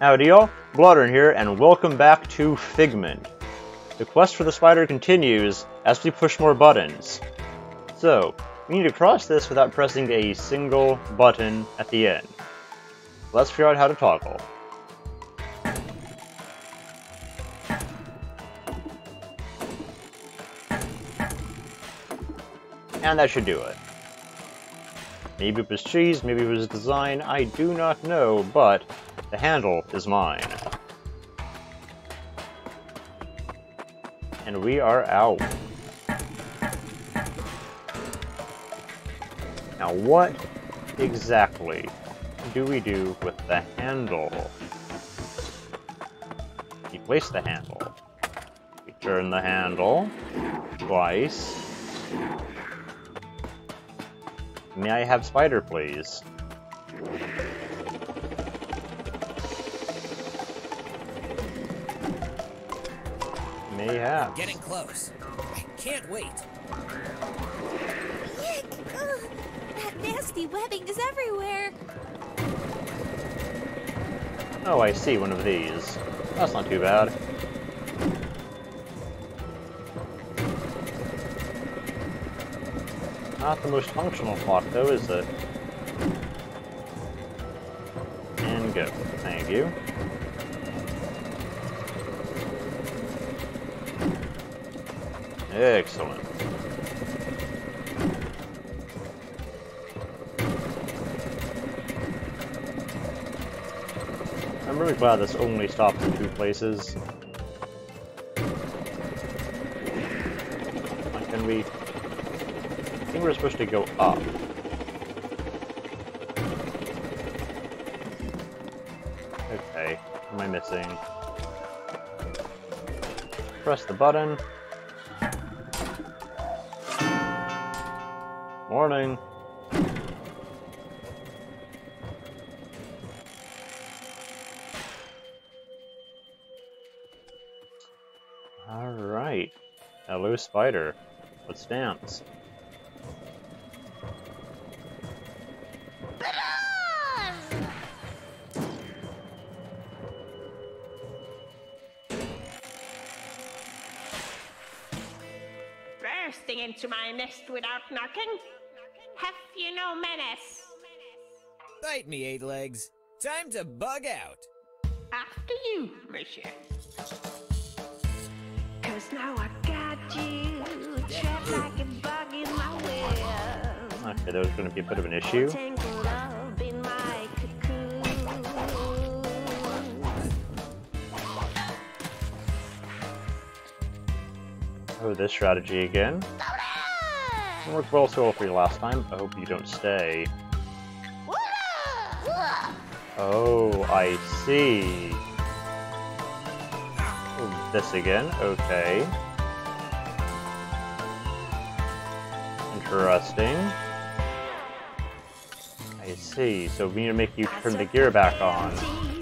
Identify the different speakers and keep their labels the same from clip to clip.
Speaker 1: Howdy y'all, Blodrhen here, and welcome back to Figment. The quest for the spider continues as we push more buttons. So, we need to cross this without pressing a single button at the end. Let's figure out how to toggle. And that should do it. Maybe it was cheese, maybe it was design, I do not know, but the handle is mine. And we are out. Now what exactly do we do with the handle? We place the handle. We turn the handle twice. May I have spider, please? May have.
Speaker 2: Getting close. I can't wait.
Speaker 3: Yuck! Ugh, that nasty webbing is everywhere.
Speaker 1: Oh, I see one of these. That's not too bad. Not the most functional clock, though, is it? And go. Thank you. Excellent. I'm really glad this only stops in two places. Can we... I think we're supposed to go up. Okay, what am I missing? Press the button. Morning. Alright. Hello, spider. Let's dance.
Speaker 4: bursting into my nest without knocking. Have you no menace?
Speaker 2: Bite me, eight legs. Time to bug out.
Speaker 4: After you, monsieur. Cause now I got you trapped like a bug in my web.
Speaker 1: Okay, that was going to be a bit of an issue.
Speaker 4: Tangled up in my cocoon.
Speaker 1: Oh, this strategy again. It worked well so well for you last time. I hope you don't stay. Oh, I see. Oh, this again. Okay. Interesting. I see. So we need to make you turn the gear back on.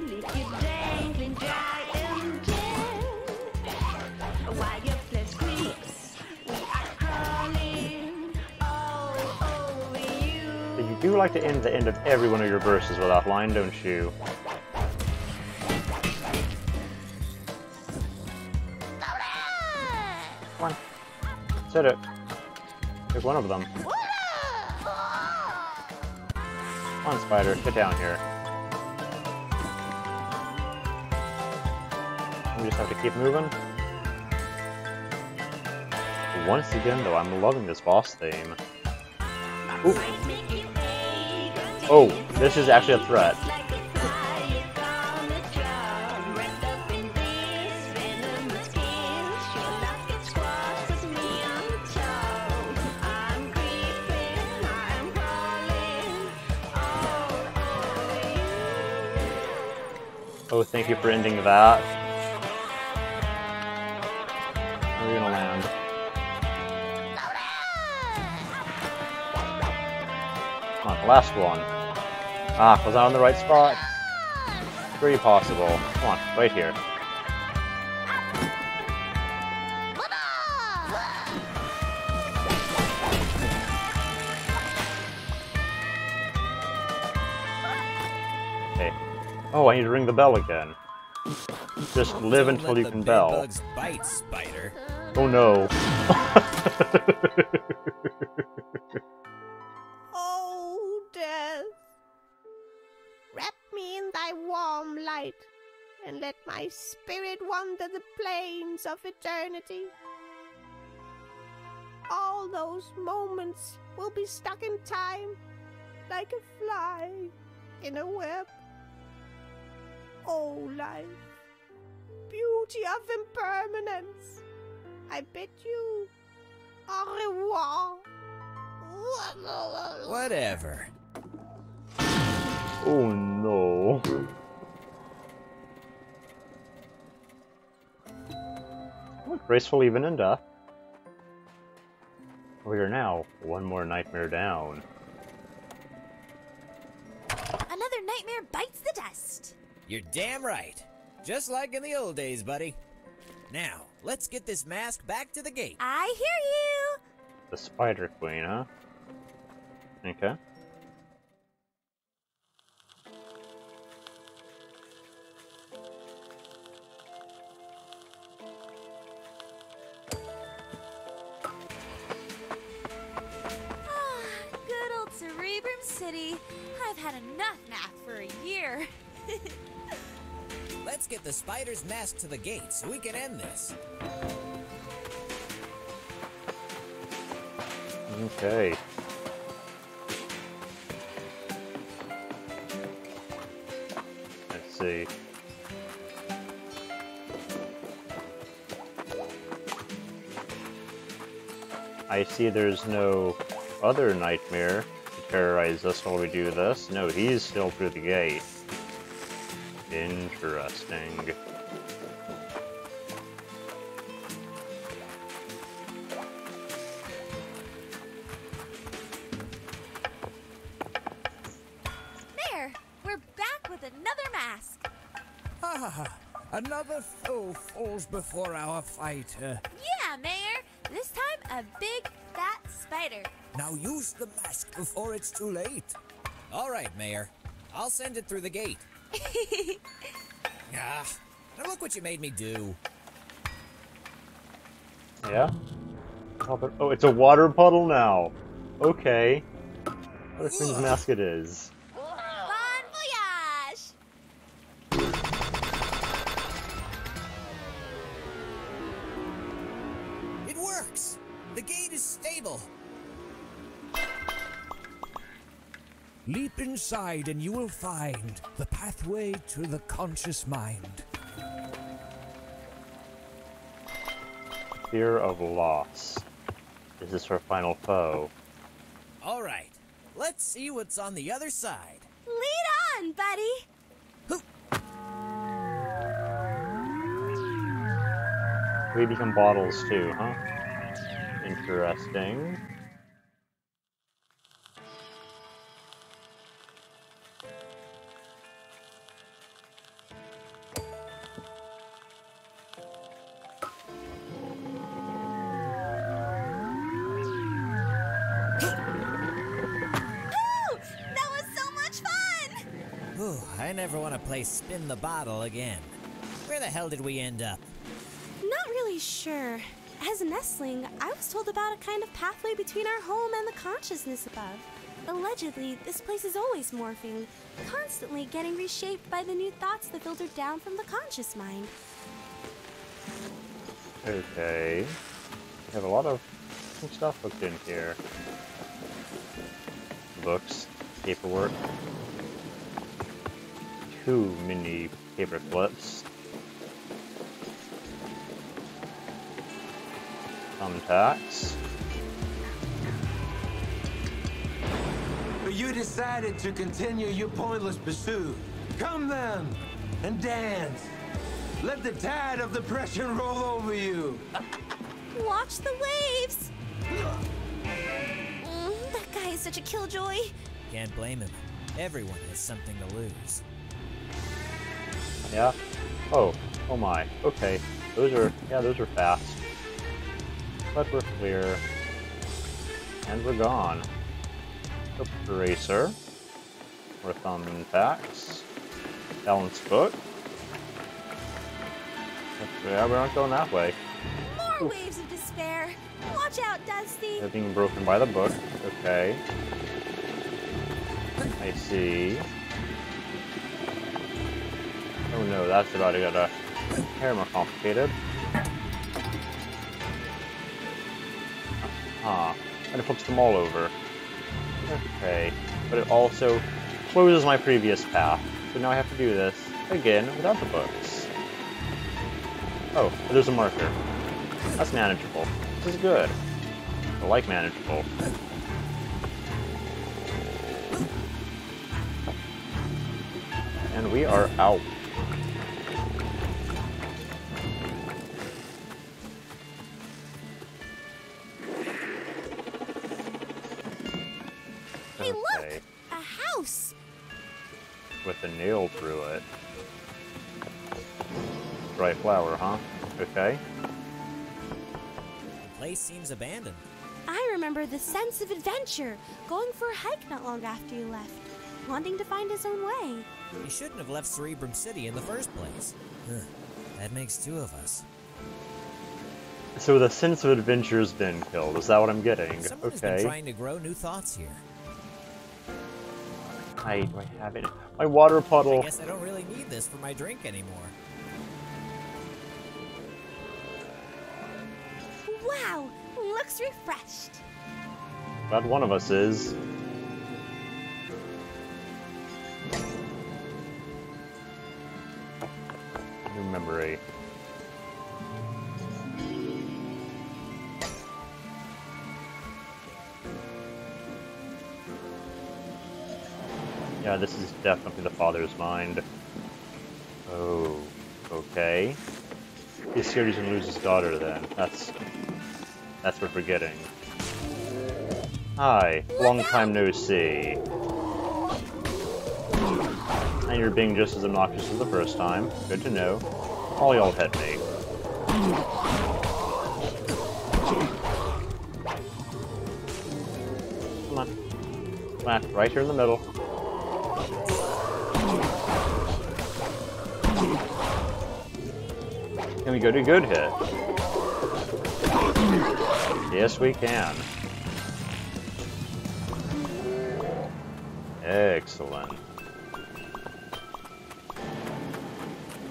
Speaker 1: Do like to end the end of every one of your verses with that line, don't you? Come on. Said it. Pick one of them. Come on, Spider. Get down here. We just have to keep moving. Once again, though, I'm loving this boss theme. Ooh. Oh, this is actually a threat. Oh, thank you for ending that. Where are we gonna land? On, last one. Ah, was I on the right spot? Pretty possible. Come on, right here. Oh, I need to ring the bell again. Just live
Speaker 2: Don't
Speaker 1: until you can bell.
Speaker 2: bite.
Speaker 1: Oh no.
Speaker 5: Oh, death! Wrap me in thy warm light, and let my spirit wander the plains of eternity. All those moments will be stuck in time, like a fly in a web. Oh, life, beauty of impermanence, I bid you au revoir.
Speaker 2: Whatever.
Speaker 1: oh no. Oh, graceful even in death. Uh, we are now one more nightmare down.
Speaker 3: Another nightmare bites the dust.
Speaker 2: You're damn right. Just like in the old days, buddy. Now, let's get this mask back to the gate.
Speaker 3: I hear you.
Speaker 1: The Spider Queen, huh? Okay.
Speaker 2: Let's get the spider's mask to the gate so we can end this.
Speaker 1: Okay. Let's see. I see there's no other nightmare to terrorize us while we do this. No, he's still through the gate. Interesting.
Speaker 3: There, we're back with another mask.
Speaker 6: Ah, another foe falls before our fighter.
Speaker 3: Yeah, Mayor. This time, a big fat spider.
Speaker 6: Now use the mask before it's too late.
Speaker 2: All right, Mayor. I'll send it through the gate. Ah, now look what you made me do.
Speaker 1: Yeah? Oh, it's a water puddle now. Okay. What a thing's mask it is.
Speaker 6: Inside and you will find the pathway to the conscious mind.
Speaker 1: Fear of loss. This is this our final foe?
Speaker 2: All right. Let's see what's on the other side.
Speaker 3: Lead on, buddy.
Speaker 1: We become bottles too, huh? Interesting.
Speaker 2: Whew, I never want to play spin the bottle again. Where the hell did we end up?
Speaker 7: Not really sure. As a nestling, I was told about a kind of pathway between our home and the consciousness above. Allegedly, this place is always morphing, constantly getting reshaped by the new thoughts that filter down from the conscious mind.
Speaker 1: Okay. We have a lot of stuff hooked in here. Books, paperwork, too many paper clips. Thumbtacks.
Speaker 8: But you decided to continue your pointless pursuit. Come then, and dance. Let the tide of depression roll over you.
Speaker 7: Watch the waves! Mm, that guy is such a killjoy.
Speaker 2: Can't blame him. Everyone has something to lose.
Speaker 1: Yeah? Oh, oh my. Okay. Those are, yeah, those are fast. But we're clear. And we're gone. Eraser. More thumbtacks. Balanced book. Yeah, we're not going that way.
Speaker 7: More waves of despair. Watch out, Dusty.
Speaker 1: They're being broken by the book. Okay. I see. No, that's about to get a hair more complicated. Ah, and it flips them all over. Okay, but it also closes my previous path, so now I have to do this again without the books. Oh, there's a marker. That's manageable. This is good. I like manageable. And we are out.
Speaker 7: Hey, look! A house!
Speaker 1: with a nail through it. Dry flower, huh? Okay.
Speaker 2: The place seems abandoned.
Speaker 7: I remember the sense of adventure, going for a hike not long after you left, wanting to find his own way.
Speaker 2: He shouldn't have left Cerebrum City in the first place. Huh. That makes two of us.
Speaker 1: So the sense of adventure's been killed. Is that what I'm getting?
Speaker 2: Someone has been
Speaker 1: okay.
Speaker 2: trying to grow new thoughts here.
Speaker 1: I, do I have it? My water puddle.
Speaker 2: I guess I don't really need this for my drink anymore.
Speaker 7: Wow! Looks refreshed.
Speaker 1: Glad one of us is. Yeah, this is definitely the father's mind. Oh, okay. He's he's gonna lose his daughter then. That's that's what we're getting. Hi, long time no see. And you're being just as obnoxious as the first time. Good to know. All y'all hit me. Come on. Smack right here in the middle. Can we go to good hit? Yes, we can. Excellent.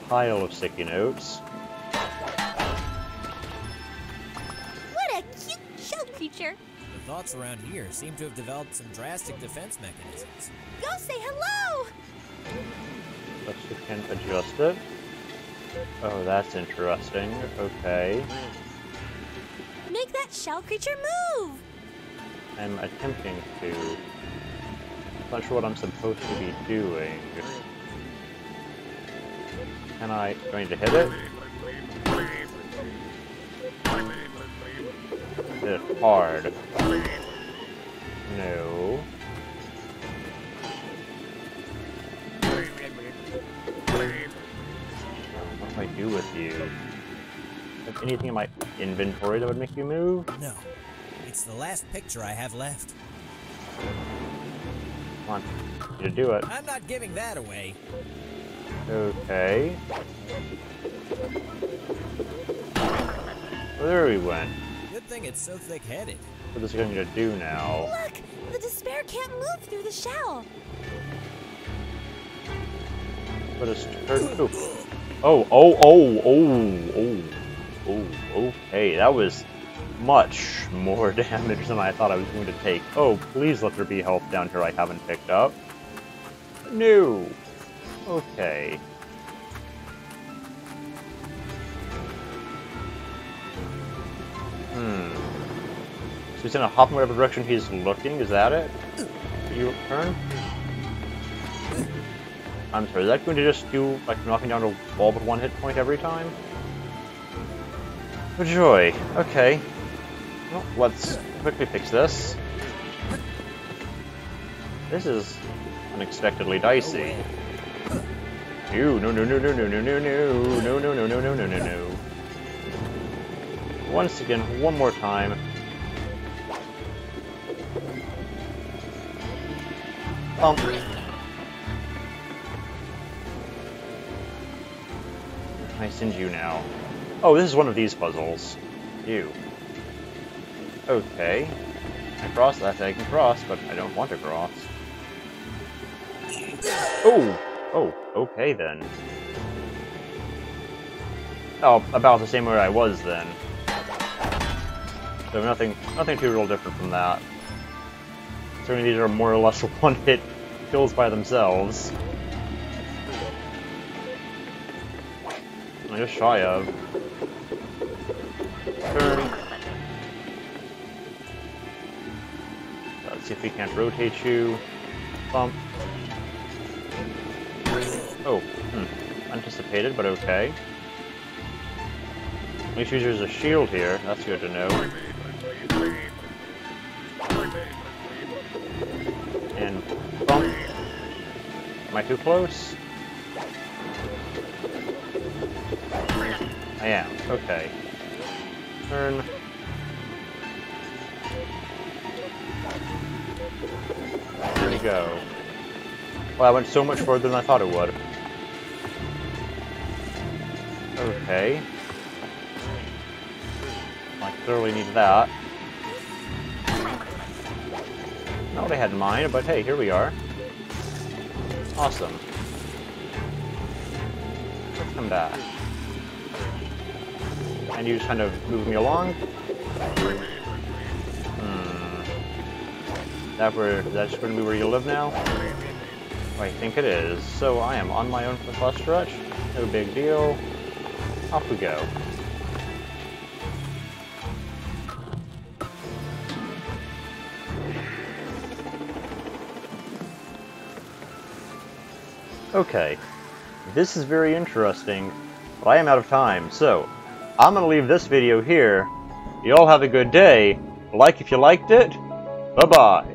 Speaker 1: Pile of sticky notes.
Speaker 7: What a cute shell creature!
Speaker 2: The thoughts around here seem to have developed some drastic defense mechanisms.
Speaker 7: Go say hello!
Speaker 1: Let's we can adjust it. Oh, that's interesting. Okay.
Speaker 7: Make that shell creature move!
Speaker 1: I'm attempting to. Not sure what I'm supposed to be doing. Can I going to hit it? Hit it hard. No. Do with you? Have anything in my inventory that would make you move?
Speaker 2: No, it's the last picture I have left.
Speaker 1: Come on, you to do it.
Speaker 2: I'm not giving that away.
Speaker 1: Okay. Well, there we went.
Speaker 2: Good thing it's so thick-headed.
Speaker 1: What is it going to do now?
Speaker 7: Look! The despair can't move through the shell!
Speaker 1: What is turn? Oh, oh, oh, oh, oh, oh, oh. Okay, that was much more damage than I thought I was going to take. Oh, please let there be health down here I haven't picked up. No. Okay. Hmm. So he's gonna hop in whatever direction he's looking, is that it? You turn? I'm sorry, is that going to just do, like, knocking down a wall with one hit point every time? Oh joy. Okay. Well, let's quickly fix this. This is unexpectedly dicey. Ew, no, no, no, no, no, no, no, no, no, no, no, no, no, no, no, no. Once again, one more time. Um. I send you now? Oh, this is one of these puzzles. You. Okay. I cross that I can cross, but I don't want to cross. Oh! Oh, okay then. Oh, about the same way I was then. So nothing, nothing too real different from that. Certainly these are more or less one-hit kills by themselves. I'm just shy of. Turn. Let's see if we can't rotate you. Bump. Oh, hmm. Anticipated, but okay. At least there's a shield here. That's good to know. And bump. Am I too close? Am. Okay. Turn. There we go. Well, I went so much further than I thought it would. Okay. I clearly need that. Not what I had in mind, but hey, here we are. Awesome. Let's come back. And you just kind of move me along? Hmm. That where that's gonna be where you live now? I think it is. So I am on my own for the bus stretch. No big deal. Off we go. Okay, this is very interesting, but I am out of time, so I'm going to leave this video here. You all have a good day. Like if you liked it. Bye-bye.